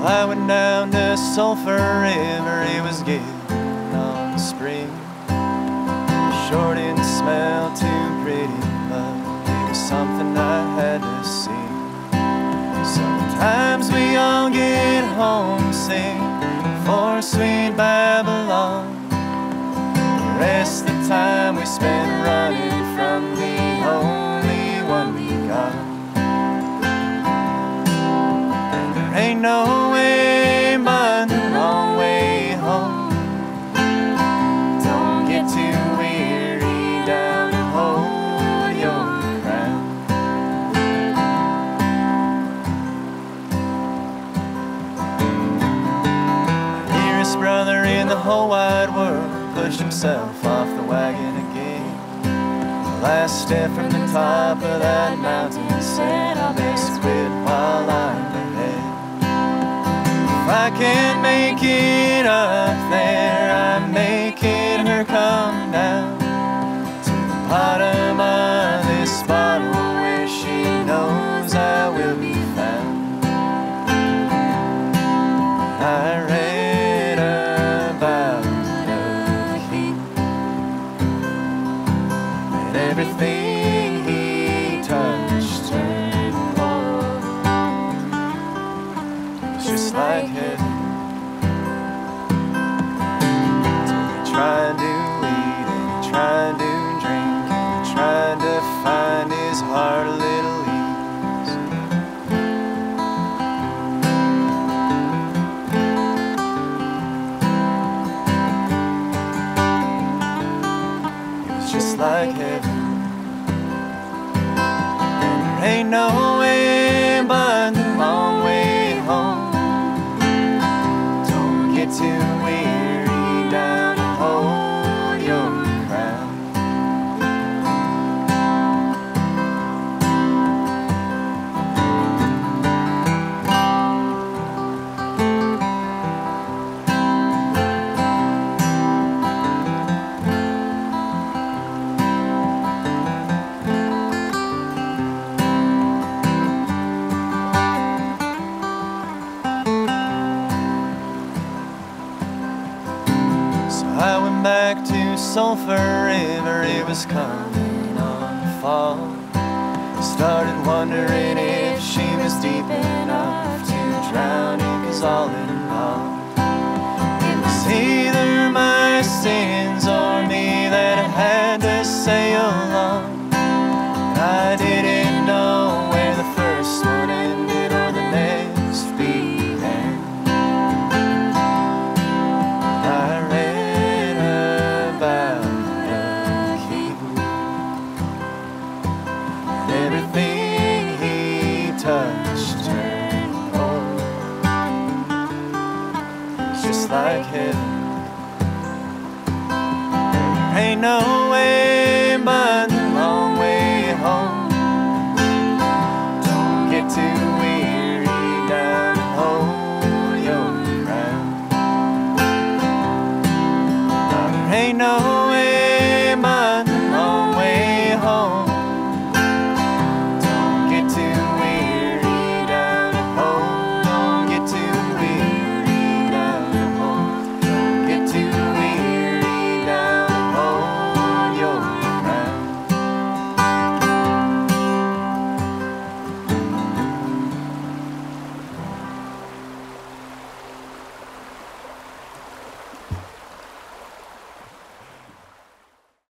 went down to Sulphur River, it was getting on spring. Sure didn't smell too pretty, but it was something I had to see. Sometimes we all get homesick for sweet Babylon. The rest of the time we spend running from the only one we got. There ain't no whole wide world pushed himself off the wagon again. The last step from the top of that mountain said, I best quit while I'm ahead. If I can't make it up there, I'm making her come down just like heaven. And there ain't no way but the long way home. Don't get too I went back to Sulphur River, it was coming on fall. Started wondering if she was deep enough to drown in, cause all in all, it was either my sins like heaven. There ain't no way but the long way home. Don't get too weary down to hold your. Now there ain't no